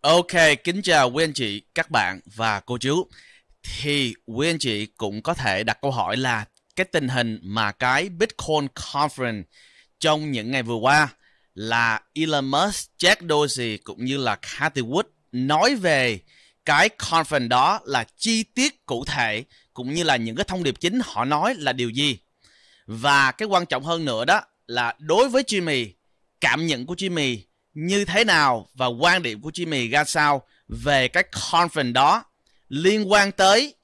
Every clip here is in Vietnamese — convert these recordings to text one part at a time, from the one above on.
Ok, kính chào quý anh chị, các bạn và cô chú. Thì quý anh chị cũng có thể đặt câu hỏi là cái tình hình mà cái Bitcoin Conference trong những ngày vừa qua là Elon Musk, Jack Dorsey cũng như là Cathy Wood nói về cái conference đó là chi tiết cụ thể cũng như là những cái thông điệp chính họ nói là điều gì. Và cái quan trọng hơn nữa đó là đối với Jimmy, cảm nhận của Jimmy như thế nào và quan điểm của Jimmy ra sao về cái conference đó liên quan tới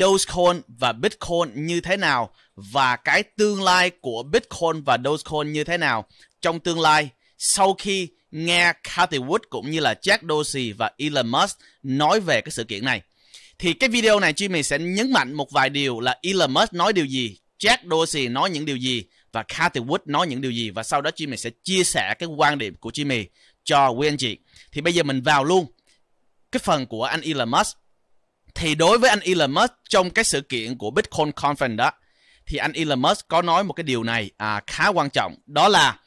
Dogecoin và Bitcoin như thế nào và cái tương lai của Bitcoin và Dogecoin như thế nào trong tương lai sau khi nghe Cathy Wood cũng như là Jack Dorsey và Elon Musk nói về cái sự kiện này. Thì cái video này Jimmy sẽ nhấn mạnh một vài điều là Elon Musk nói điều gì, Jack Dorsey nói những điều gì và Cathy Wood nói những điều gì và sau đó Jimmy sẽ chia sẻ cái quan điểm của Jimmy cho quý anh chị. Thì bây giờ mình vào luôn cái phần của anh Elon Musk. Thì đối với anh Elon Musk trong cái sự kiện của Bitcoin Conference đó thì anh Elon Musk có nói một cái điều này à, khá quan trọng đó là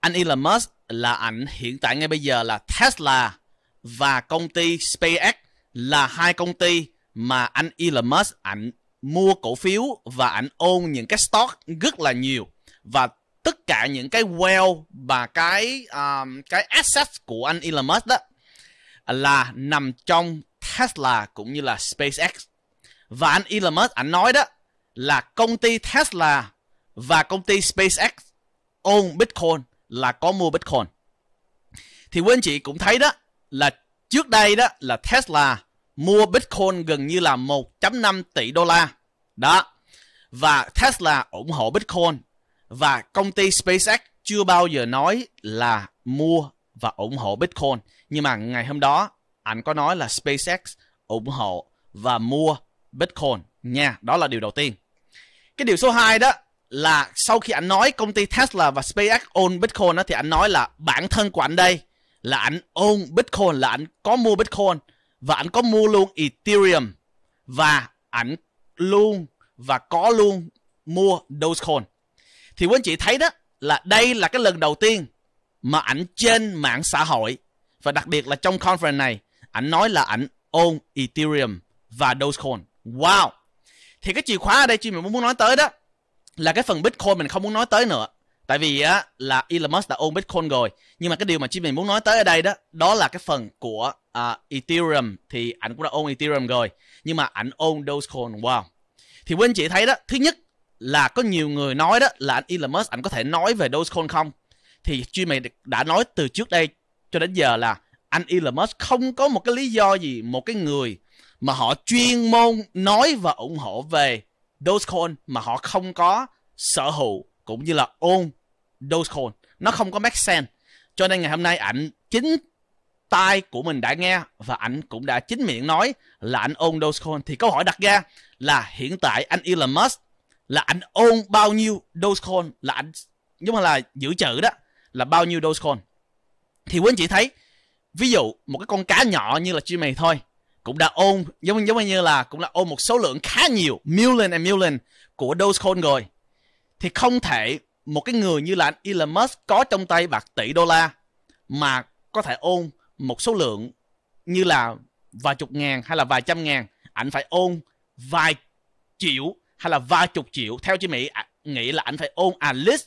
anh Elon Musk là ảnh hiện tại ngay bây giờ là Tesla và công ty SpaceX là hai công ty mà anh Elon Musk ảnh mua cổ phiếu và ảnh ôn những cái stock rất là nhiều và tất cả những cái well và cái um, cái assets của anh Elon Musk đó là nằm trong Tesla cũng như là SpaceX và anh Elon Musk ảnh nói đó là công ty Tesla và công ty SpaceX own Bitcoin là có mua Bitcoin. Thì quý anh chị cũng thấy đó là trước đây đó là Tesla mua Bitcoin gần như là 1.5 tỷ đô la. Đó. Và Tesla ủng hộ Bitcoin và công ty SpaceX chưa bao giờ nói là mua và ủng hộ Bitcoin. Nhưng mà ngày hôm đó anh có nói là SpaceX ủng hộ và mua Bitcoin nha. Đó là điều đầu tiên. Cái điều số 2 đó là sau khi anh nói công ty Tesla và SpaceX own Bitcoin đó, thì anh nói là bản thân của anh đây là anh own Bitcoin là anh có mua Bitcoin và anh có mua luôn Ethereum và anh luôn và có luôn mua Dogecoin. Thì quý anh chị thấy đó là đây là cái lần đầu tiên mà ảnh trên mạng xã hội và đặc biệt là trong conference này ảnh nói là ảnh own Ethereum và Dogecoin. Wow! Thì cái chìa khóa ở đây chị mình muốn nói tới đó là cái phần Bitcoin mình không muốn nói tới nữa. Tại vì á là Elon Musk đã own Bitcoin rồi. Nhưng mà cái điều mà chị mình muốn nói tới ở đây đó, đó là cái phần của uh, Ethereum thì ảnh cũng đã own Ethereum rồi. Nhưng mà ảnh own Dogecoin. Wow. Thì quý anh chị thấy đó, thứ nhất là có nhiều người nói đó là anh Elon Musk, anh có thể nói về Dogecoin không? Thì chuyên mày đã nói từ trước đây cho đến giờ là anh Elon Musk không có một cái lý do gì một cái người mà họ chuyên môn nói và ủng hộ về Dogecoin mà họ không có sở hữu cũng như là own Dogecoin. Nó không có make sense. Cho nên ngày hôm nay ảnh chính tai của mình đã nghe và ảnh cũng đã chính miệng nói là ảnh own Dogecoin. Thì câu hỏi đặt ra là hiện tại anh Elon Musk là ảnh ôn bao nhiêu Dogecoin, là ảnh giống như là giữ chữ đó, là bao nhiêu Dogecoin. Thì quý anh chị thấy, ví dụ một cái con cá nhỏ như là chim này thôi, cũng đã ôn giống giống như là cũng là ôn một số lượng khá nhiều, million and million của Dogecoin rồi thì không thể một cái người như là anh Elon Musk có trong tay bạc tỷ đô la mà có thể ôn một số lượng như là vài chục ngàn hay là vài trăm ngàn, ảnh phải ôn vài triệu hay là vài chục triệu. Theo chị Mỹ à, nghĩ là anh phải ôn at least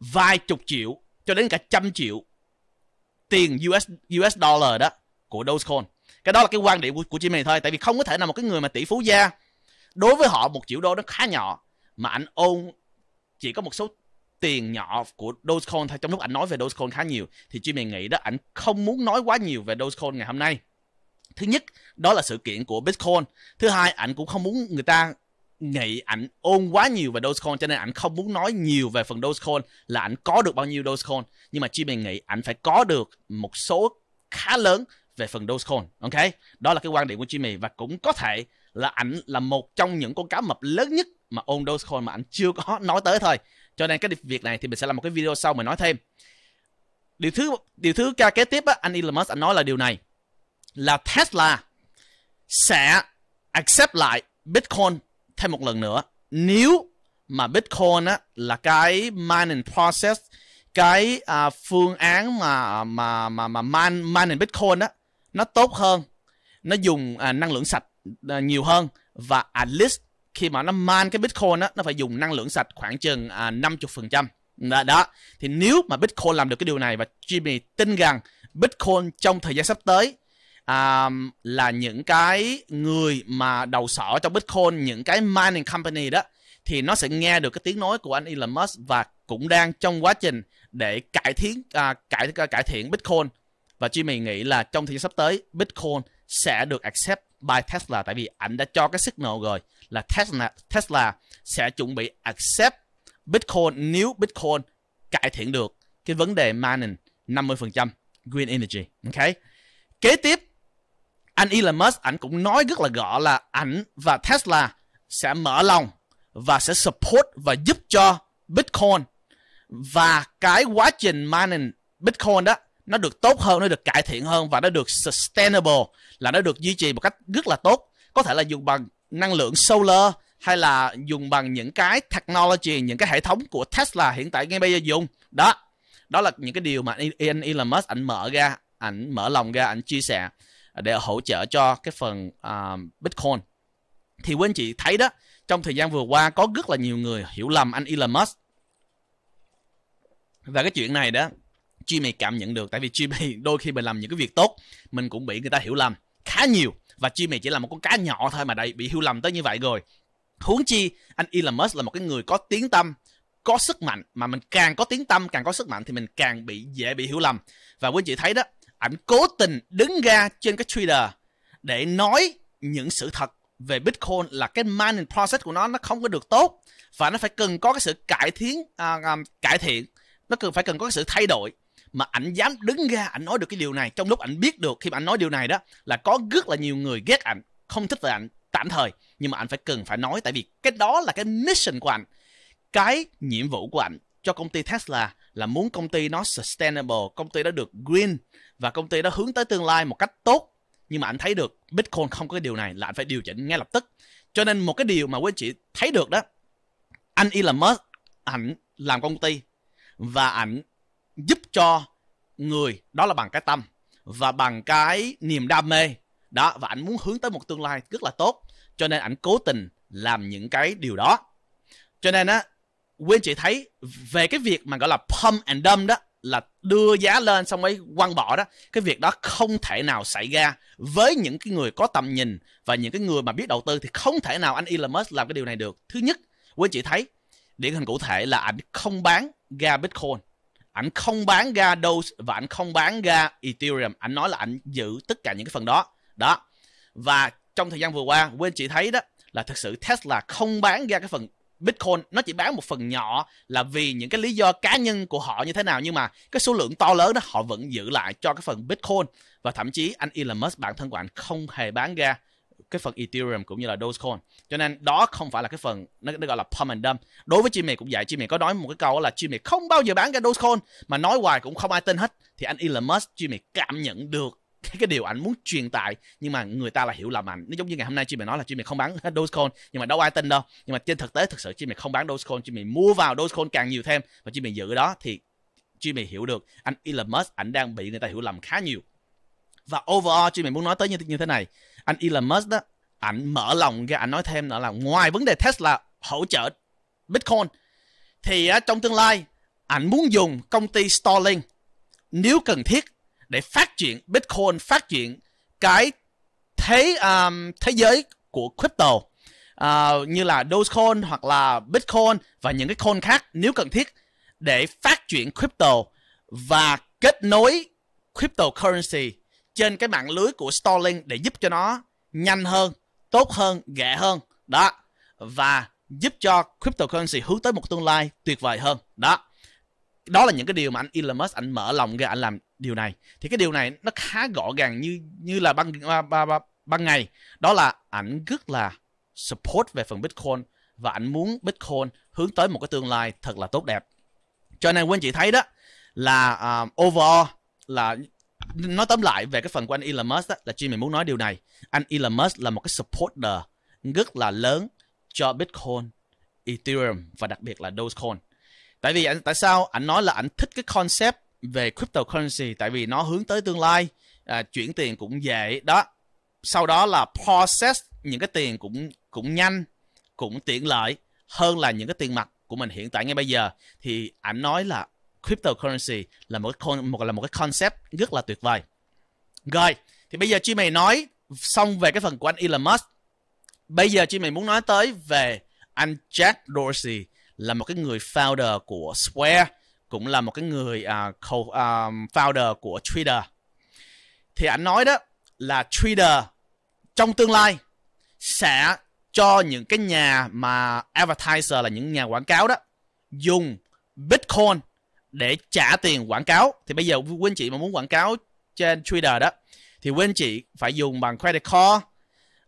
vài chục triệu cho đến cả trăm triệu tiền US US dollar đó của Dogecoin. Cái đó là cái quan điểm của, của Mỹ thôi tại vì không có thể nào một cái người mà tỷ phú gia đối với họ một triệu đô nó khá nhỏ mà anh ôn chỉ có một số tiền nhỏ của Dogecoin thôi. Trong lúc anh nói về Dogecoin khá nhiều thì chị mình nghĩ đó anh không muốn nói quá nhiều về Dogecoin ngày hôm nay. Thứ nhất đó là sự kiện của Bitcoin. Thứ hai anh cũng không muốn người ta nghĩ ảnh ôn quá nhiều về Dogecoin cho nên ảnh không muốn nói nhiều về phần Dogecoin là ảnh có được bao nhiêu Dogecoin nhưng mà Jimmy nghĩ ảnh phải có được một số khá lớn về phần Dogecoin. Ok, đó là cái quan điểm của Jimmy và cũng có thể là ảnh là một trong những con cá mập lớn nhất mà ôn Dogecoin mà ảnh chưa có nói tới thôi. Cho nên cái việc này thì mình sẽ làm một cái video sau mình nói thêm. Điều thứ điều thứ ca kế tiếp á, anh Elon Musk anh nói là điều này là Tesla sẽ accept lại Bitcoin thêm một lần nữa. Nếu mà Bitcoin á là cái mining process cái à, phương án mà mà mà mà mine mining Bitcoin á nó tốt hơn nó dùng à, năng lượng sạch à, nhiều hơn và at least khi mà nó mine cái Bitcoin á nó phải dùng năng lượng sạch khoảng chừng à, 50% đó, đó. Thì nếu mà Bitcoin làm được cái điều này và Jimmy tin rằng Bitcoin trong thời gian sắp tới um, là những cái người mà đầu sỏ trong Bitcoin những cái mining company đó thì nó sẽ nghe được cái tiếng nói của anh Elon Musk và cũng đang trong quá trình để cải thiện à, cải cải thiện Bitcoin và Jimmy nghĩ là trong thời gian sắp tới Bitcoin sẽ được accept by Tesla tại vì anh đã cho cái signal rồi là Tesla Tesla sẽ chuẩn bị accept Bitcoin nếu Bitcoin cải thiện được cái vấn đề mining 50% green energy. Ok. Kế tiếp anh Elon Musk ảnh cũng nói rất là rõ là ảnh và Tesla sẽ mở lòng và sẽ support và giúp cho Bitcoin và cái quá trình mining Bitcoin đó nó được tốt hơn, nó được cải thiện hơn và nó được sustainable là nó được duy trì một cách rất là tốt. Có thể là dùng bằng năng lượng solar hay là dùng bằng những cái technology, những cái hệ thống của Tesla hiện tại ngay bây giờ dùng. Đó. Đó là những cái điều mà anh Elon Musk ảnh mở ra, ảnh mở lòng ra, ảnh chia sẻ để hỗ trợ cho cái phần uh, Bitcoin. Thì quý anh chị thấy đó, trong thời gian vừa qua có rất là nhiều người hiểu lầm anh Elon Musk. Và cái chuyện này đó, Jimmy cảm nhận được tại vì Jimmy đôi khi mình làm những cái việc tốt mình cũng bị người ta hiểu lầm khá nhiều và Jimmy chỉ là một con cá nhỏ thôi mà đây bị hiểu lầm tới như vậy rồi huống chi anh Elon Musk là một cái người có tiếng tâm có sức mạnh mà mình càng có tiếng tâm càng có sức mạnh thì mình càng bị dễ bị hiểu lầm và quý anh chị thấy đó ảnh cố tình đứng ra trên cái Twitter để nói những sự thật về Bitcoin là cái mining process của nó nó không có được tốt và nó phải cần có cái sự cải thiện à, à, cải thiện. Nó cần phải cần có cái sự thay đổi mà ảnh dám đứng ra ảnh nói được cái điều này. Trong lúc ảnh biết được khi mà ảnh nói điều này đó là có rất là nhiều người ghét ảnh không thích về ảnh tạm thời. Nhưng mà ảnh phải cần phải nói tại vì cái đó là cái mission của ảnh. Cái nhiệm vụ của ảnh cho công ty Tesla là muốn công ty nó sustainable công ty nó được green và công ty đó hướng tới tương lai một cách tốt. Nhưng mà anh thấy được, Bitcoin không có cái điều này là anh phải điều chỉnh ngay lập tức. Cho nên một cái điều mà quý chị thấy được đó, anh Elon Musk, ảnh làm công ty và ảnh giúp cho người, đó là bằng cái tâm và bằng cái niềm đam mê. Đó, và ảnh muốn hướng tới một tương lai rất là tốt. Cho nên ảnh cố tình làm những cái điều đó. Cho nên á quên chị thấy về cái việc mà gọi là pump and dump đó là đưa giá lên xong mới quăng bỏ đó, cái việc đó không thể nào xảy ra. Với những cái người có tầm nhìn và những cái người mà biết đầu tư thì không thể nào anh Elon Musk làm cái điều này được. Thứ nhất, quý chị thấy, điển hình cụ thể là ảnh không bán ga Bitcoin, ảnh không bán ga Doge và ảnh không bán ga Ethereum. Ảnh nói là ảnh giữ tất cả những cái phần đó. Đó. Và trong thời gian vừa qua quên chị thấy đó, là thực sự Tesla không bán ra cái phần Bitcoin nó chỉ bán một phần nhỏ là vì những cái lý do cá nhân của họ như thế nào nhưng mà cái số lượng to lớn đó họ vẫn giữ lại cho cái phần Bitcoin. Và thậm chí anh Elon Musk bản thân của anh không hề bán ra cái phần Ethereum cũng như là Dogecoin. Cho nên đó không phải là cái phần nó, nó gọi là pump and dump. Đối với Jimmy cũng vậy. Jimmy có nói một cái câu là Jimmy không bao giờ bán ra Dogecoin mà nói hoài cũng không ai tin hết. Thì anh Elon Musk Jimmy cảm nhận được cái, cái điều ảnh muốn truyền tải nhưng mà người ta là hiểu lầm ảnh. Nó giống như ngày hôm nay chị mình nói là chị mình không bán Dogecoin nhưng mà đâu ai tin đâu. Nhưng mà trên thực tế thực sự chị mình không bán Dogecoin mình mua vào Dogecoin càng nhiều thêm. Và chị mình giữ đó thì chị mình hiểu được anh Elon Musk ảnh đang bị người ta hiểu lầm khá nhiều. Và overall chị mình muốn nói tới như, như thế này. Anh Elon Musk đó ảnh mở lòng ra ảnh nói thêm nữa là ngoài vấn đề Tesla hỗ trợ Bitcoin thì trong tương lai ảnh muốn dùng công ty Starlink nếu cần thiết để phát triển Bitcoin phát triển cái thế um, thế giới của crypto uh, như là Dogecoin hoặc là Bitcoin và những cái coin khác nếu cần thiết để phát triển crypto và kết nối cryptocurrency trên cái mạng lưới của Starlink để giúp cho nó nhanh hơn tốt hơn, ghẹ hơn. Đó. Và giúp cho cryptocurrency hướng tới một tương lai tuyệt vời hơn. Đó. Đó là những cái điều mà anh Elon Musk anh mở lòng ra anh làm điều này. Thì cái điều này nó khá rõ ràng như như là ban ban, ngày. Đó là ảnh rất là support về phần Bitcoin và ảnh muốn Bitcoin hướng tới một cái tương lai thật là tốt đẹp. Cho nên quý anh chị thấy đó là uh, overall là nói tóm lại về cái phần của anh Elon Musk đó, là Jimmy muốn nói điều này anh Elon Musk là một cái supporter rất là lớn cho Bitcoin, Ethereum và đặc biệt là Dogecoin. Tại vì anh tại sao anh nói là anh thích cái concept về cryptocurrency tại vì nó hướng tới tương lai à, chuyển tiền cũng dễ. Đó. Sau đó là process những cái tiền cũng cũng nhanh cũng tiện lợi hơn là những cái tiền mặt của mình hiện tại ngay bây giờ. Thì ảnh nói là cryptocurrency là một cái con một là một cái concept rất là tuyệt vời. Rồi thì bây giờ chị mày nói xong về cái phần của anh Elon Musk. Bây giờ chị mày muốn nói tới về anh Jack Dorsey là một cái người founder của Square cũng là một cái người uh, co, uh, founder của Twitter. Thì anh nói đó là Twitter trong tương lai sẽ cho những cái nhà mà advertiser là những nhà quảng cáo đó dùng Bitcoin để trả tiền quảng cáo. Thì bây giờ quý anh chị mà muốn quảng cáo trên Twitter đó thì quý anh chị phải dùng bằng credit card.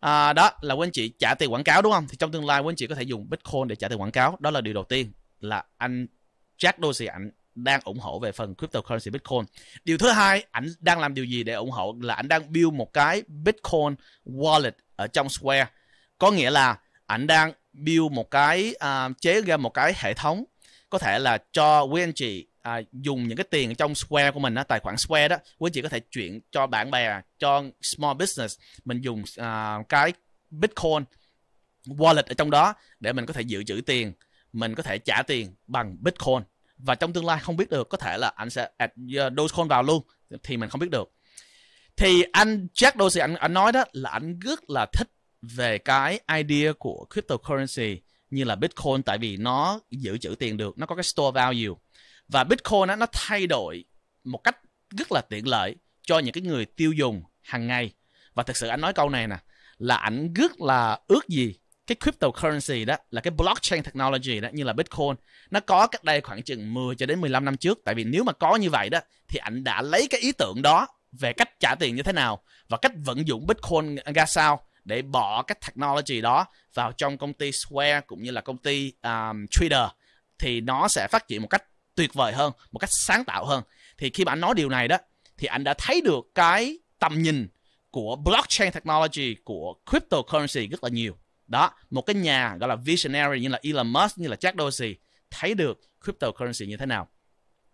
À, đó là quý anh chị trả tiền quảng cáo đúng không? Thì trong tương lai quý anh chị có thể dùng Bitcoin để trả tiền quảng cáo. Đó là điều đầu tiên là anh Jack Dorsey ảnh đang ủng hộ về phần cryptocurrency Bitcoin. Điều thứ hai, ảnh đang làm điều gì để ủng hộ là ảnh đang build một cái Bitcoin wallet ở trong Square. Có nghĩa là ảnh đang build một cái uh, chế ra một cái hệ thống có thể là cho quý anh chị à, dùng những cái tiền trong Square của mình á, tài khoản Square đó, quý anh chị có thể chuyển cho bạn bè, cho small business, mình dùng à, cái Bitcoin wallet ở trong đó để mình có thể dự trữ tiền, mình có thể trả tiền bằng Bitcoin. Và trong tương lai không biết được có thể là anh sẽ add uh, Dogecoin vào luôn thì mình không biết được. Thì anh Jack Dorsey anh, anh nói đó là anh rất là thích về cái idea của cryptocurrency như là Bitcoin tại vì nó giữ trữ tiền được nó có cái store value. Và Bitcoin đó, nó thay đổi một cách rất là tiện lợi cho những cái người tiêu dùng hàng ngày. Và thực sự anh nói câu này nè là anh rất là ước gì cái cryptocurrency đó là cái blockchain technology đó như là Bitcoin nó có cách đây khoảng chừng 10 cho đến 15 năm trước tại vì nếu mà có như vậy đó thì anh đã lấy cái ý tưởng đó về cách trả tiền như thế nào và cách vận dụng Bitcoin ra sao để bỏ cái technology đó vào trong công ty Square cũng như là công ty um, Twitter thì nó sẽ phát triển một cách tuyệt vời hơn, một cách sáng tạo hơn. Thì khi mà anh nói điều này đó thì anh đã thấy được cái tầm nhìn của blockchain technology của cryptocurrency rất là nhiều đó một cái nhà gọi là visionary như là Elon Musk như là Jack Dorsey thấy được cryptocurrency như thế nào.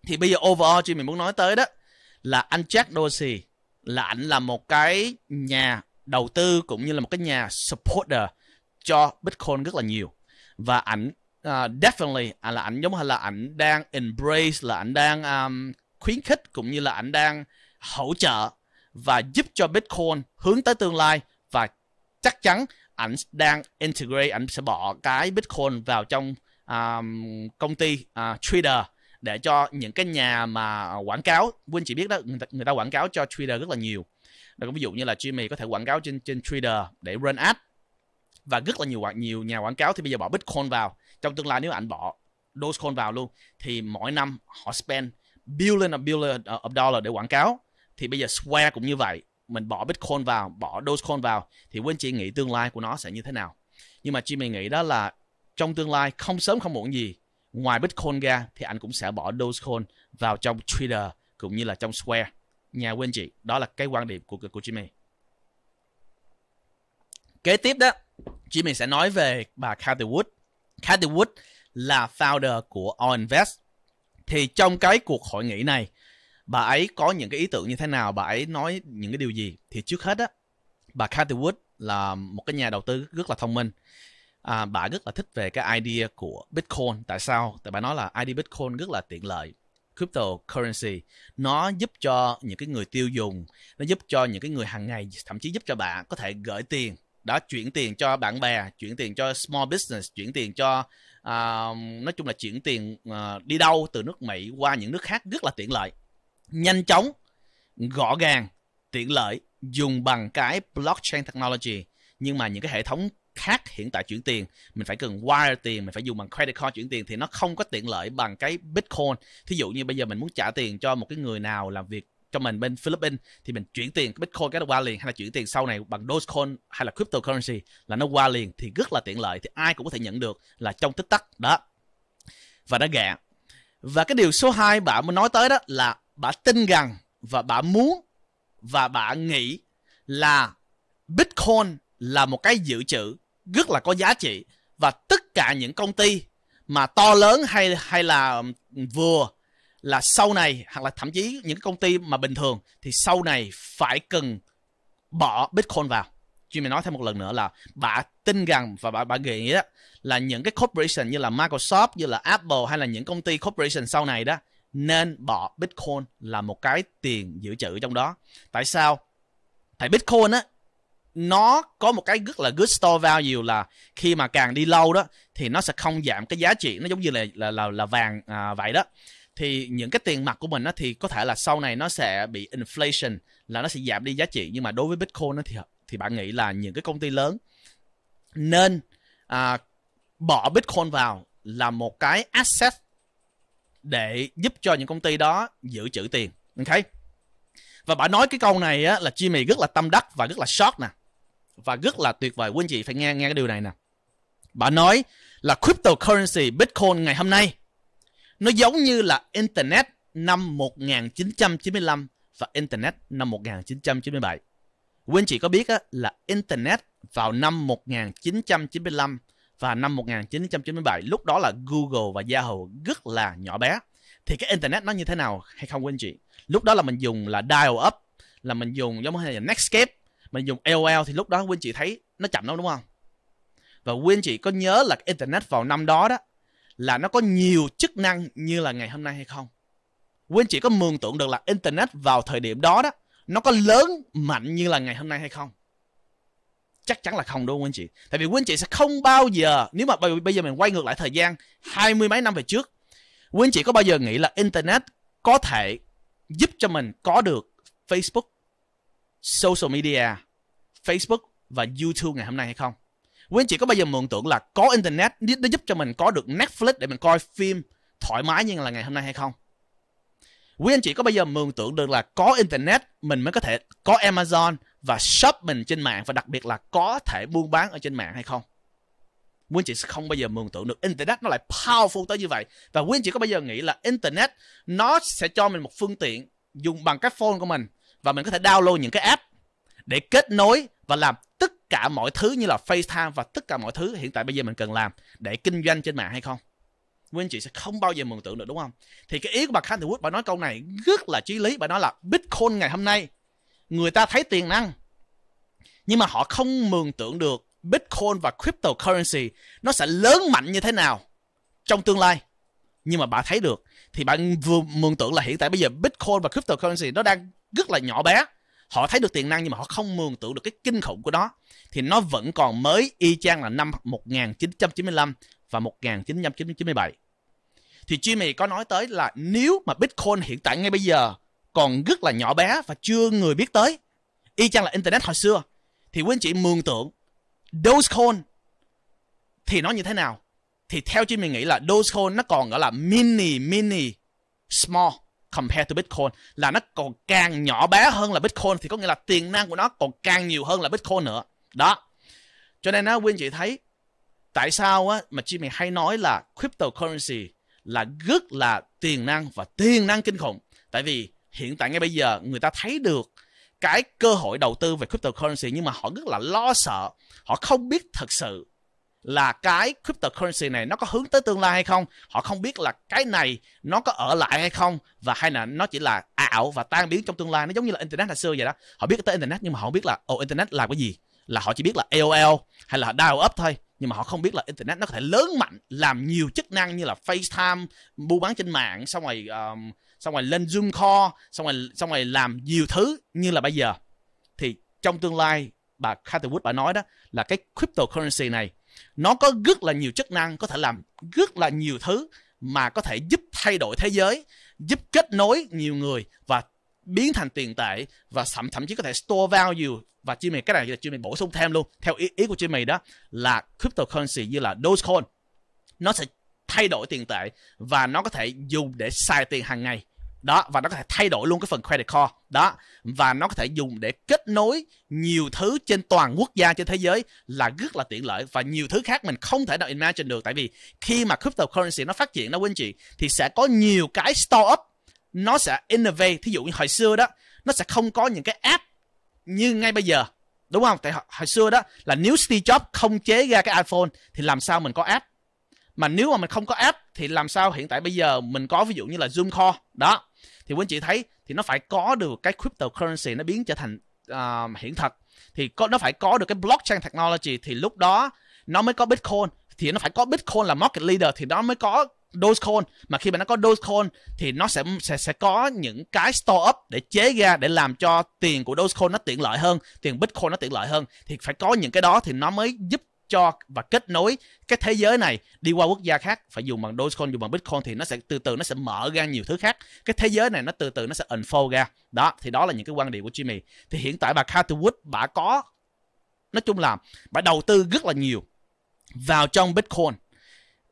Thì bây giờ overall chị mình muốn nói tới đó là anh Jack Dorsey là ảnh là một cái nhà đầu tư cũng như là một cái nhà supporter cho Bitcoin rất là nhiều. Và ảnh uh, definitely à, là ảnh giống hay là ảnh đang embrace là ảnh đang um, khuyến khích cũng như là ảnh đang hỗ trợ và giúp cho Bitcoin hướng tới tương lai. Và chắc chắn ảnh đang integrate ảnh sẽ bỏ cái bitcoin vào trong um, công ty uh, trader để cho những cái nhà mà quảng cáo. Quên chỉ biết đó người ta, người ta quảng cáo cho trader rất là nhiều. Rồi, ví dụ như là Jimmy có thể quảng cáo trên trên trader để run ad và rất là nhiều nhiều nhà quảng cáo thì bây giờ bỏ bitcoin vào. Trong tương lai nếu ảnh bỏ dogecoin vào luôn thì mỗi năm họ spend billion of billion uh, of dollar để quảng cáo. Thì bây giờ Square cũng như vậy mình bỏ Bitcoin vào, bỏ Dogecoin vào thì quý anh chị nghĩ tương lai của nó sẽ như thế nào. Nhưng mà Jimmy nghĩ đó là trong tương lai không sớm không muộn gì ngoài Bitcoin ra thì anh cũng sẽ bỏ Dogecoin vào trong Twitter cũng như là trong Square. Nhà quý anh chị, đó là cái quan điểm của của Jimmy. Kế tiếp đó, Jimmy sẽ nói về bà Cathy Wood. Cathy Wood là founder của All Invest. Thì trong cái cuộc hội nghị này, bà ấy có những cái ý tưởng như thế nào? Bà ấy nói những cái điều gì? Thì trước hết á bà Cathy Wood là một cái nhà đầu tư rất là thông minh. À, bà rất là thích về cái idea của Bitcoin. Tại sao? Tại bà nói là idea Bitcoin rất là tiện lợi cryptocurrency. Nó giúp cho những cái người tiêu dùng nó giúp cho những cái người hàng ngày thậm chí giúp cho bạn có thể gửi tiền đó chuyển tiền cho bạn bè chuyển tiền cho small business chuyển tiền cho uh, nói chung là chuyển tiền uh, đi đâu từ nước mỹ qua những nước khác rất là tiện lợi nhanh chóng, gõ gàng, tiện lợi dùng bằng cái blockchain technology. Nhưng mà những cái hệ thống khác hiện tại chuyển tiền mình phải cần wire tiền mình phải dùng bằng credit card chuyển tiền thì nó không có tiện lợi bằng cái bitcoin. Thí dụ như bây giờ mình muốn trả tiền cho một cái người nào làm việc cho mình bên Philippines thì mình chuyển tiền bitcoin cái đó qua liền hay là chuyển tiền sau này bằng dogecoin hay là cryptocurrency là nó qua liền thì rất là tiện lợi thì ai cũng có thể nhận được là trong tích tắc. Đó. Và nó gạ và cái điều số 2 bạn muốn nói tới đó là bà tin rằng và bà muốn và bà nghĩ là Bitcoin là một cái dự trữ rất là có giá trị và tất cả những công ty mà to lớn hay hay là um, vừa là sau này hoặc là thậm chí những công ty mà bình thường thì sau này phải cần bỏ Bitcoin vào. Jimmy nói thêm một lần nữa là bà tin rằng và bà, bà nghĩ đó là những cái corporation như là Microsoft, như là Apple hay là những công ty corporation sau này đó nên bỏ Bitcoin là một cái tiền dự trữ trong đó. Tại sao? Tại Bitcoin á nó có một cái rất là good store value là khi mà càng đi lâu đó thì nó sẽ không giảm cái giá trị nó giống như là là là, là vàng à, vậy đó thì những cái tiền mặt của mình á thì có thể là sau này nó sẽ bị inflation là nó sẽ giảm đi giá trị nhưng mà đối với bitcoin á, thì thì bạn nghĩ là những cái công ty lớn nên à, bỏ bitcoin vào là một cái asset để giúp cho những công ty đó giữ trữ tiền. Ok? Và bà nói cái câu này á, là Jimmy rất là tâm đắc và rất là short nè. Và rất là tuyệt vời. Quý anh chị phải nghe nghe cái điều này nè. Bà nói là cryptocurrency bitcoin ngày hôm nay nó giống như là internet năm 1995 và internet năm 1997 quý anh chị có biết á, là internet vào năm 1995 và năm 1997 lúc đó là Google và Yahoo rất là nhỏ bé. Thì cái internet nó như thế nào hay không, quý anh chị? Lúc đó là mình dùng là dial up, là mình dùng giống như là Netscape, mình dùng AOL thì lúc đó quý anh chị thấy nó chậm lắm, đúng không? Và quý anh chị có nhớ là internet vào năm đó đó là nó có nhiều chức năng như là ngày hôm nay hay không? Quý anh chị có mường tượng được là internet vào thời điểm đó đó, nó có lớn, mạnh như là ngày hôm nay hay không? Chắc chắn là không, đúng không anh chị? Tại vì quý anh chị sẽ không bao giờ, nếu mà bây giờ mình quay ngược lại thời gian hai mươi mấy năm về trước, quý anh chị có bao giờ nghĩ là internet có thể giúp cho mình có được facebook, social media, facebook và youtube ngày hôm nay hay không? Quý anh chị có bao giờ mường tượng là có internet nó giúp cho mình có được netflix để mình coi phim thoải mái như là ngày hôm nay hay không? Quý anh chị có bao giờ mường tượng được là có internet mình mới có thể có amazon và shop mình trên mạng và đặc biệt là có thể buôn bán ở trên mạng hay không quý anh chị sẽ không bao giờ mường tượng được internet nó lại powerful tới như vậy và quý anh chị có bao giờ nghĩ là internet nó sẽ cho mình một phương tiện dùng bằng cái phone của mình và mình có thể download những cái app để kết nối và làm tất cả mọi thứ như là FaceTime và tất cả mọi thứ hiện tại bây giờ mình cần làm để kinh doanh trên mạng hay không? Quý anh chị sẽ không bao giờ mường tượng được, đúng không? Thì cái ý của bà Cathy Wood bà nói câu này rất là trí lý. Bà nói là Bitcoin ngày hôm nay người ta thấy tiềm năng nhưng mà họ không mường tượng được Bitcoin và cryptocurrency nó sẽ lớn mạnh như thế nào trong tương lai. Nhưng mà bà thấy được, thì bạn vừa mường tượng là hiện tại bây giờ Bitcoin và cryptocurrency nó đang rất là nhỏ bé. Họ thấy được tiềm năng nhưng mà họ không mường tượng được cái kinh khủng của nó. Thì nó vẫn còn mới y chang là năm 1995 và 1997 thì Jimmy có nói tới là nếu mà Bitcoin hiện tại ngay bây giờ còn rất là nhỏ bé và chưa người biết tới y chang là internet hồi xưa thì quý anh chị mường tượng, Dogecoin thì nó như thế nào thì theo chị mình nghĩ là Dogecoin nó còn gọi là mini mini, small compare to Bitcoin là nó còn càng nhỏ bé hơn là Bitcoin thì có nghĩa là tiềm năng của nó còn càng nhiều hơn là Bitcoin nữa. Đó. Cho nên á, quý anh chị thấy tại sao á mà chị mình hay nói là cryptocurrency là rất là tiềm năng và tiềm năng kinh khủng. Tại vì hiện tại ngay bây giờ người ta thấy được cái cơ hội đầu tư về cryptocurrency nhưng mà họ rất là lo sợ. Họ không biết thật sự là cái cryptocurrency này nó có hướng tới tương lai hay không. Họ không biết là cái này nó có ở lại hay không và hay là nó chỉ là ảo và tan biến trong tương lai. Nó giống như là internet hồi xưa vậy đó. Họ biết tới internet nhưng mà họ không biết là ồ internet là cái gì? Là họ chỉ biết là AOL hay là dial up thôi. Nhưng mà họ không biết là internet nó có thể lớn mạnh làm nhiều chức năng như là FaceTime mua bán trên mạng xong rồi um, xong rồi lên Zoom call xong rồi xong rồi làm nhiều thứ như là bây giờ. Thì trong tương lai bà Catherwood bà nói đó là cái cryptocurrency này nó có rất là nhiều chức năng có thể làm rất là nhiều thứ mà có thể giúp thay đổi thế giới giúp kết nối nhiều người và biến thành tiền tệ và thậm thậm chí có thể store value. Và Jimmy cái này là Jimmy bổ sung thêm luôn theo ý, ý của Jimmy đó là cryptocurrency như là Dogecoin. Nó sẽ thay đổi tiền tệ và nó có thể dùng để xài tiền hàng ngày. Đó, và nó có thể thay đổi luôn cái phần credit card. Đó, và nó có thể dùng để kết nối nhiều thứ trên toàn quốc gia trên thế giới là rất là tiện lợi và nhiều thứ khác mình không thể nào imagine được. Tại vì khi mà cryptocurrency nó phát triển đó, quý anh chị, thì sẽ có nhiều cái startup nó sẽ innovate. Thí dụ như hồi xưa đó, nó sẽ không có những cái app như ngay bây giờ, đúng không? Tại hồi xưa đó là nếu Steve Jobs không chế ra cái iPhone thì làm sao mình có app? Mà nếu mà mình không có app thì làm sao hiện tại bây giờ mình có ví dụ như là Zoom Call? Đó. Thì quý anh chị thấy thì nó phải có được cái cryptocurrency nó biến trở thành uh, hiện thực thì có nó phải có được cái blockchain technology thì lúc đó nó mới có Bitcoin. Thì nó phải có Bitcoin là market leader thì nó mới có Dogecoin. Mà khi mà nó có Dogecoin thì nó sẽ sẽ sẽ có những cái store up để chế ra để làm cho tiền của Dogecoin nó tiện lợi hơn, tiền Bitcoin nó tiện lợi hơn. Thì phải có những cái đó thì nó mới giúp cho và kết nối cái thế giới này đi qua quốc gia khác. Phải dùng bằng Dogecoin, dùng bằng Bitcoin thì nó sẽ, từ từ nó sẽ mở ra nhiều thứ khác. Cái thế giới này nó từ từ nó sẽ unfold ra. Đó, thì đó là những cái quan điểm của Jimmy. Thì hiện tại bà Carter Wood bà có, nói chung là bà đầu tư rất là nhiều vào trong Bitcoin.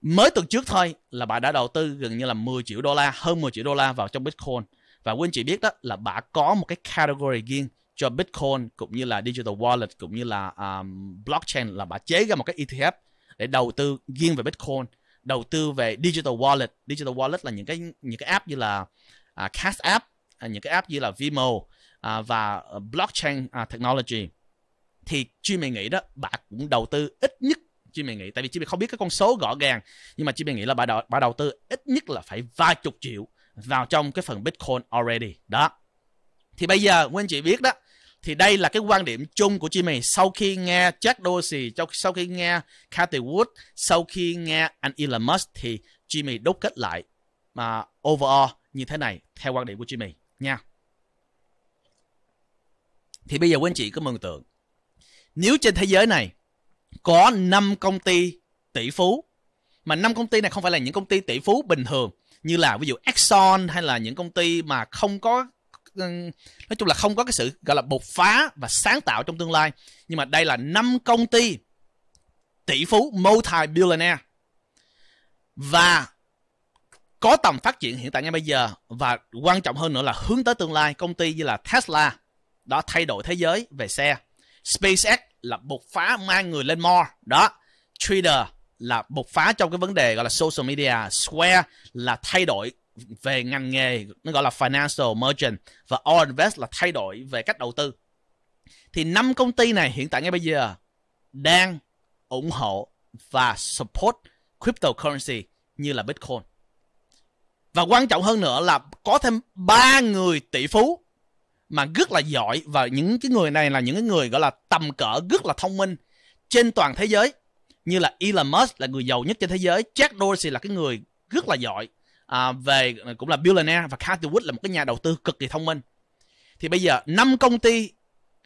Mới tuần trước thôi là bà đã đầu tư gần như là 10 triệu đô la, hơn 10 triệu đô la vào trong Bitcoin. Và quý anh chị biết đó là bà có một cái category riêng cho Bitcoin cũng như là digital wallet cũng như là um, blockchain là bà chế ra một cái ETF để đầu tư riêng về Bitcoin đầu tư về digital wallet. Digital wallet là những cái những cái app như là uh, Cash app uh, những cái app như là Vimo uh, và blockchain uh, technology. Thì Jimmy nghĩ đó bà cũng đầu tư ít nhất Jimmy nghĩ tại vì Jimmy không biết cái con số rõ ràng nhưng mà Jimmy nghĩ là bà đầu, bà đầu tư ít nhất là phải vài chục triệu vào trong cái phần Bitcoin already. Đó. Thì bây giờ quý anh chị biết đó thì đây là cái quan điểm chung của Jimmy sau khi nghe Jack Dorsey, sau khi nghe Cathy Wood, sau khi nghe anh Elon Musk thì Jimmy đúc kết lại mà overall như thế này theo quan điểm của Jimmy nha. Thì bây giờ quý anh chị có mường tượng nếu trên thế giới này có 5 công ty tỷ phú mà năm công ty này không phải là những công ty tỷ phú bình thường như là ví dụ Exxon hay là những công ty mà không có Ừ, nói chung là không có cái sự, gọi là, bột phá và sáng tạo trong tương lai. Nhưng mà đây là năm công ty tỷ phú multi billionaire và có tầm phát triển hiện tại ngay bây giờ. Và quan trọng hơn nữa là hướng tới tương lai, công ty như là Tesla đó thay đổi thế giới về xe. SpaceX là bột phá mang người lên Mars. Đó, Twitter là bột phá trong cái vấn đề gọi là social media. Square là thay đổi về ngành nghề nó gọi là financial merchant và all invest là thay đổi về cách đầu tư thì năm công ty này hiện tại ngay bây giờ đang ủng hộ và support cryptocurrency như là Bitcoin. Và quan trọng hơn nữa là có thêm ba người tỷ phú mà rất là giỏi và những cái người này là những cái người gọi là tầm cỡ rất là thông minh trên toàn thế giới như là Elon Musk là người giàu nhất trên thế giới, Jack Dorsey là cái người rất là giỏi à, về à, cũng là billionaire và Cathy Wood là một cái nhà đầu tư cực kỳ thông minh. Thì bây giờ năm công ty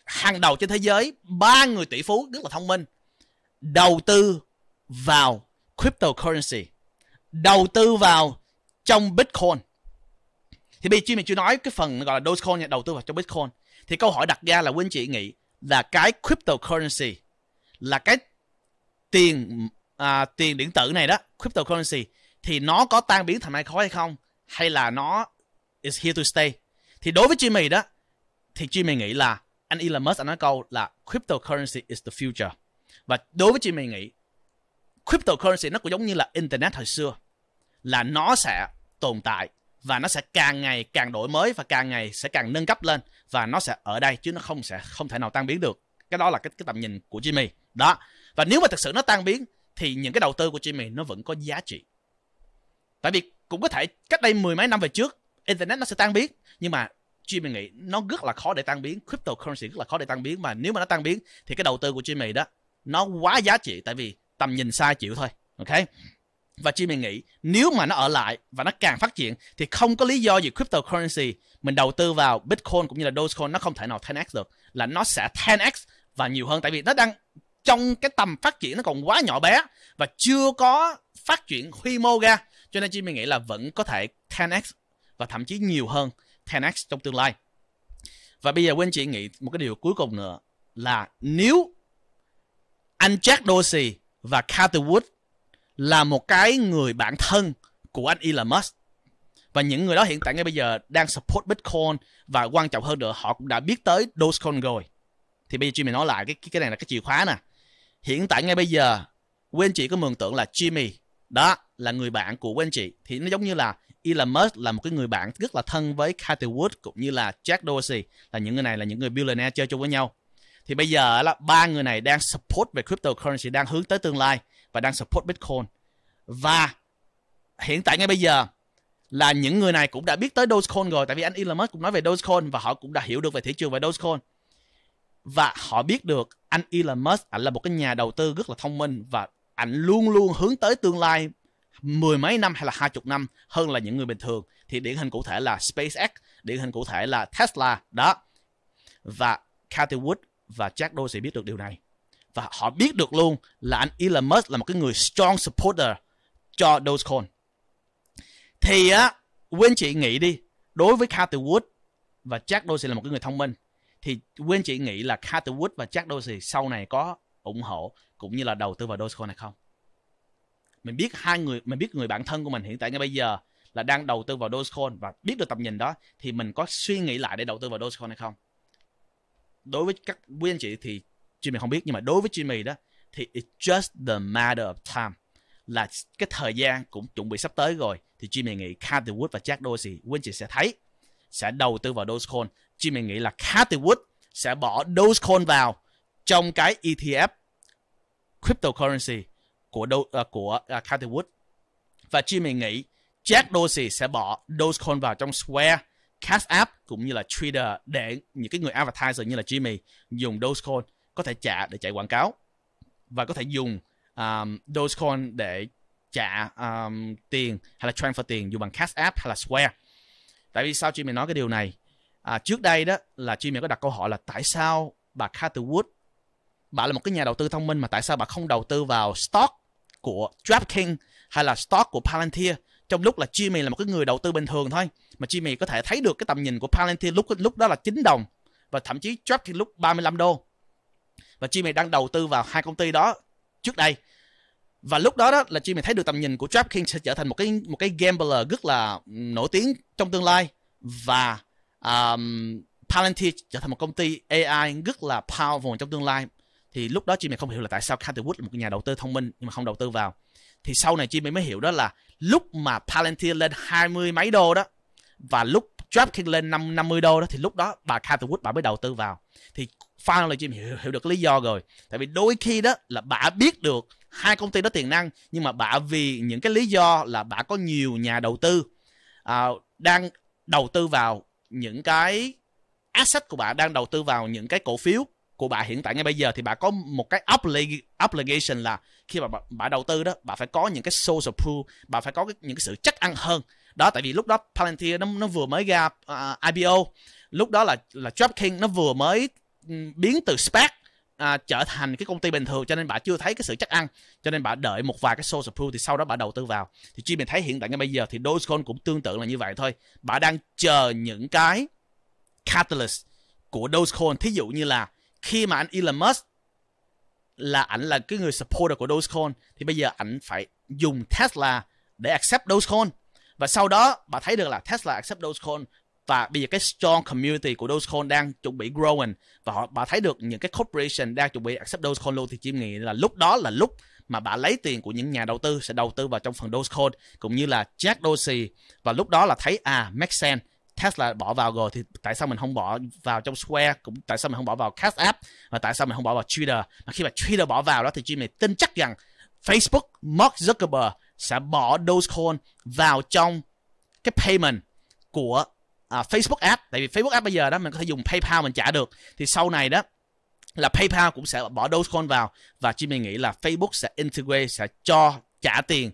hàng đầu trên thế giới, ba người tỷ phú rất là thông minh đầu tư vào cryptocurrency, đầu tư vào trong Bitcoin. Thì bây giờ mình chưa nói cái phần gọi là Dogecoin đầu tư vào trong Bitcoin. Thì câu hỏi đặt ra là quý anh chị nghĩ là cái cryptocurrency là cái tiền à, tiền điện tử này đó, cryptocurrency thì nó có tan biến thành mây khói hay không? Hay là nó is here to stay? Thì đối với Jimmy đó, thì Jimmy nghĩ là anh Elon Musk, anh nói câu là cryptocurrency is the future. Và đối với Jimmy nghĩ, cryptocurrency nó cũng giống như là internet hồi xưa, là nó sẽ tồn tại và nó sẽ càng ngày càng đổi mới và càng ngày sẽ càng nâng cấp lên và nó sẽ ở đây chứ nó không sẽ, không thể nào tan biến được. Cái đó là cái cái tầm nhìn của Jimmy. Đó. Và nếu mà thực sự nó tan biến, thì những cái đầu tư của Jimmy nó vẫn có giá trị tại vì cũng có thể cách đây mười mấy năm về trước, internet nó sẽ tan biến. Nhưng mà Jimmy nghĩ nó rất là khó để tan biến. Cryptocurrency rất là khó để tan biến. Mà nếu mà nó tan biến, thì cái đầu tư của Jimmy đó, nó quá giá trị. Tại vì tầm nhìn xa chịu thôi, ok? Và Jimmy nghĩ nếu mà nó ở lại và nó càng phát triển, thì không có lý do gì cryptocurrency mình đầu tư vào Bitcoin cũng như là Dogecoin nó không thể nào 10x được. Là nó sẽ 10x và nhiều hơn. Tại vì nó đang trong cái tầm phát triển nó còn quá nhỏ bé và chưa có phát triển quy mô ra cho nên Jimmy nghĩ là vẫn có thể 10x và thậm chí nhiều hơn 10x trong tương lai. Và bây giờ quý anh chị nghĩ một cái điều cuối cùng nữa là nếu anh Jack Dorsey và Carter Wood là một cái người bạn thân của anh Elon Musk, và những người đó hiện tại ngay bây giờ đang support Bitcoin và quan trọng hơn nữa, họ cũng đã biết tới Dogecoin rồi. Thì bây giờ Jimmy nói lại cái cái này là cái chìa khóa nè. Hiện tại ngay bây giờ quý anh chị có mường tượng là Jimmy đó, là người bạn của anh chị. Thì nó giống như là Elon Musk là một cái người bạn rất là thân với Cathy Wood cũng như là Jack Dorsey, là những người này là những người billionaire chơi chung với nhau. Thì bây giờ là ba người này đang support về cryptocurrency, đang hướng tới tương lai và đang support Bitcoin. Và hiện tại ngay bây giờ là những người này cũng đã biết tới Dogecoin rồi, tại vì anh Elon Musk cũng nói về Dogecoin và họ cũng đã hiểu được về thị trường về Dogecoin. Và họ biết được anh Elon Musk ảnh là một cái nhà đầu tư rất là thông minh và anh luôn luôn hướng tới tương lai mười mấy năm hay là hai chục năm hơn là những người bình thường. Thì điển hình cụ thể là SpaceX, điển hình cụ thể là Tesla, đó. Và Cathy Wood và Jack Dorsey biết được điều này. Và họ biết được luôn là anh Elon Musk là một cái người strong supporter cho Dogecoin. Thì á, quên chị nghĩ đi, đối với Cathy Wood và Jack Dorsey là một cái người thông minh, thì quên chị nghĩ là Cathy Wood và Jack Dorsey sau này có ủng hộ cũng như là đầu tư vào Dogecoin hay không? Mình biết hai người, mình biết người bạn thân của mình hiện tại ngay bây giờ là đang đầu tư vào Dogecoin và biết được tầm nhìn đó, thì mình có suy nghĩ lại để đầu tư vào Dogecoin hay không? Đối với các, quý anh chị thì Jimmy không biết, nhưng mà đối với Jimmy đó, thì it's just the matter of time. Là cái thời gian cũng chuẩn bị sắp tới rồi, thì Jimmy nghĩ Cathy Wood và Jack Dorsey, quý anh chị sẽ thấy, sẽ đầu tư vào Dogecoin. Jimmy nghĩ là Cathy Wood sẽ bỏ Dogecoin vào trong cái ETF cryptocurrency của Do, uh, à, của à, uh, Cathy Wood và Jimmy nghĩ Jack Dorsey sẽ bỏ Dogecoin vào trong Square, Cash App cũng như là Twitter để những cái người advertiser như là Jimmy dùng Dogecoin có thể trả để chạy quảng cáo và có thể dùng um, Dogecoin để trả um, tiền hay là transfer tiền dùng bằng Cash App hay là Square. Tại vì sao Jimmy nói cái điều này? À, trước đây đó là Jimmy có đặt câu hỏi là tại sao bà Cathy Wood bà là một cái nhà đầu tư thông minh mà tại sao bà không đầu tư vào stock của DraftKings hay là stock của Palantir? Trong lúc là Jimmy là một cái người đầu tư bình thường thôi mà Jimmy có thể thấy được cái tầm nhìn của Palantir lúc lúc đó là 9 đồng và thậm chí DraftKings lúc 35 đô. Và Jimmy đang đầu tư vào hai công ty đó trước đây. Và lúc đó đó là Jimmy thấy được tầm nhìn của DraftKings sẽ trở thành một cái một cái gambler rất là nổi tiếng trong tương lai. Và um, Palantir trở thành một công ty AI rất là powerful trong tương lai thì lúc đó chị mày không hiểu là tại sao Catherwood là một nhà đầu tư thông minh nhưng mà không đầu tư vào. Thì sau này Jimmy mới hiểu đó là lúc mà Palantir lên hai mươi mấy đô đó và lúc DraftKings lên năm 50 đô đó thì lúc đó bà Catherwood bà mới đầu tư vào. Thì finally Jimmy hiểu, hiểu được lý do rồi. Tại vì đôi khi đó là bà biết được hai công ty đó tiềm năng nhưng mà bà vì những cái lý do là bà có nhiều nhà đầu tư uh, đang đầu tư vào những cái asset của bà đang đầu tư vào những cái cổ phiếu của bà hiện tại ngay bây giờ thì bà có một cái obligation là khi mà bà, bà đầu tư đó bà phải có những cái social proof bà phải có cái, những cái sự chắc ăn hơn. Đó tại vì lúc đó Palantir nó nó vừa mới ra à, uh, IPO lúc đó là là DraftKings nó vừa mới biến từ SPAC à, trở thành cái công ty bình thường cho nên bà chưa thấy cái sự chắc ăn cho nên bà đợi một vài cái social proof thì sau đó bà đầu tư vào. Thì chi mình thấy hiện tại ngay bây giờ thì Dogecoin cũng tương tự là như vậy thôi. Bà đang chờ những cái catalyst của Dogecoin thí dụ như là khi mà anh Elon Musk là ảnh là cái người supporter của Dogecoin, thì bây giờ ảnh phải dùng Tesla để accept Dogecoin. Và sau đó, bà thấy được là Tesla accept Dogecoin và bây giờ cái strong community của Dogecoin đang chuẩn bị growing và họ, bà thấy được những cái corporation đang chuẩn bị accept Dogecoin luôn, thì Chim nghĩ là lúc đó là lúc mà bà lấy tiền của những nhà đầu tư sẽ đầu tư vào trong phần Dogecoin, cũng như là Jack Dorsey. Và lúc đó là thấy à make sense. Tesla bỏ vào rồi thì tại sao mình không bỏ vào trong Square? Cũng tại sao mình không bỏ vào Cash App? Và tại sao mình không bỏ vào Twitter? Mà khi mà Twitter bỏ vào đó thì Jimmy tin chắc rằng Facebook Mark Zuckerberg sẽ bỏ Dogecoin vào trong cái payment của uh, Facebook app. Tại vì Facebook app bây giờ đó mình có thể dùng PayPal mình trả được. Thì sau này đó là PayPal cũng sẽ bỏ Dogecoin vào và Jimmy nghĩ là Facebook sẽ integrate sẽ cho trả tiền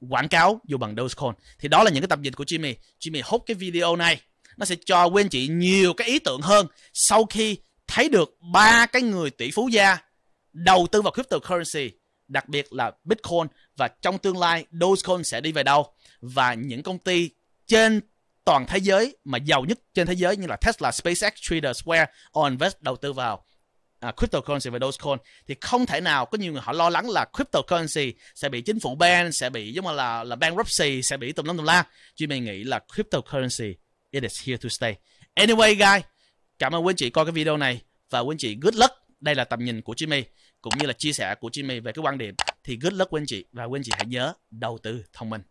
quảng cáo dù bằng Dogecoin. Thì đó là những cái tập dịch của Jimmy. Jimmy hút cái video này nó sẽ cho quý anh chị nhiều cái ý tưởng hơn sau khi thấy được ba cái người tỷ phú gia đầu tư vào cryptocurrency đặc biệt là Bitcoin. Và trong tương lai Dogecoin sẽ đi về đâu? Và những công ty trên toàn thế giới mà giàu nhất trên thế giới như là Tesla, SpaceX, Twitter, Square, onvest đầu tư vào à, cryptocurrency và Dogecoin thì không thể nào có nhiều người họ lo lắng là cryptocurrency sẽ bị chính phủ ban sẽ bị giống như là là bankruptcy sẽ bị tùm lum tùm la. Jimmy nghĩ là cryptocurrency it is here to stay. Anyway guys cảm ơn quý anh chị coi cái video này và quý anh chị good luck. Đây là tầm nhìn của Jimmy cũng như là chia sẻ của Jimmy về cái quan điểm. Thì good luck quý anh chị và quý anh chị hãy nhớ đầu tư thông minh.